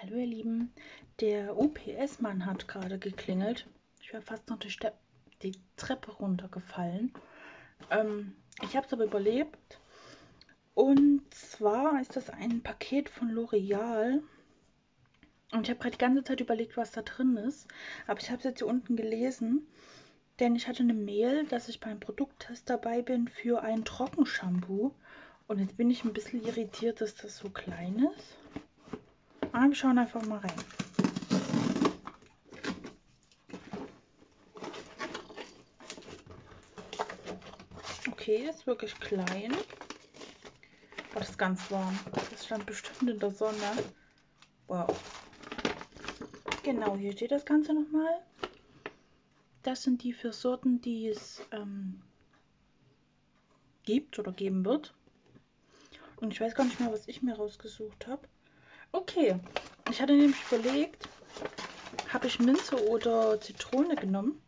Hallo ihr Lieben, der UPS-Mann hat gerade geklingelt. Ich wäre fast noch die, Ste die Treppe runtergefallen. Ähm, ich habe es aber überlebt. Und zwar ist das ein Paket von L'Oreal. Und ich habe gerade die ganze Zeit überlegt, was da drin ist. Aber ich habe es jetzt hier unten gelesen. Denn ich hatte eine Mail, dass ich beim Produkttest dabei bin für ein Trockenshampoo. Und jetzt bin ich ein bisschen irritiert, dass das so klein ist. Wir schauen einfach mal rein. Okay, ist wirklich klein. Oh, das ist ganz warm. Das stand bestimmt in der Sonne. Wow. Genau, hier steht das Ganze nochmal. Das sind die vier Sorten, die es ähm, gibt oder geben wird. Und ich weiß gar nicht mehr, was ich mir rausgesucht habe. Okay, ich hatte nämlich überlegt, habe ich Minze oder Zitrone genommen.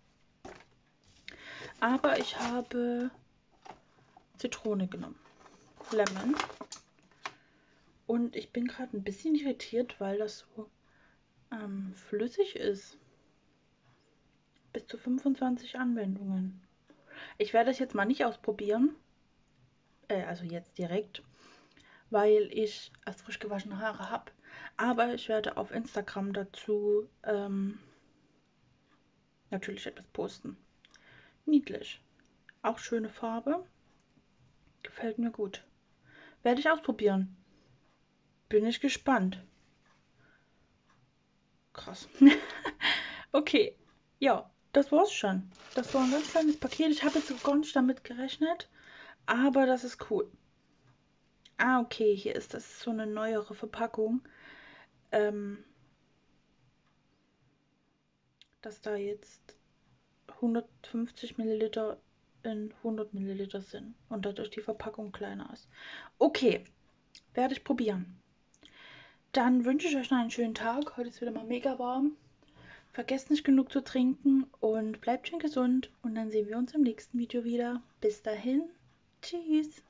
Aber ich habe Zitrone genommen. Lemon. Und ich bin gerade ein bisschen irritiert, weil das so ähm, flüssig ist. Bis zu 25 Anwendungen. Ich werde das jetzt mal nicht ausprobieren. Äh, also jetzt direkt weil ich als frisch gewaschene Haare habe. Aber ich werde auf Instagram dazu ähm, natürlich etwas posten. Niedlich. Auch schöne Farbe. Gefällt mir gut. Werde ich ausprobieren. Bin ich gespannt. Krass. okay. Ja, das war's schon. Das war ein ganz kleines Paket. Ich habe jetzt gar nicht damit gerechnet. Aber das ist cool. Ah, okay, hier ist das so eine neuere Verpackung. Ähm, dass da jetzt 150 Milliliter in 100 Milliliter sind und dadurch die Verpackung kleiner ist. Okay, werde ich probieren. Dann wünsche ich euch noch einen schönen Tag. Heute ist wieder mal mega warm. Vergesst nicht genug zu trinken und bleibt schön gesund. Und dann sehen wir uns im nächsten Video wieder. Bis dahin. Tschüss.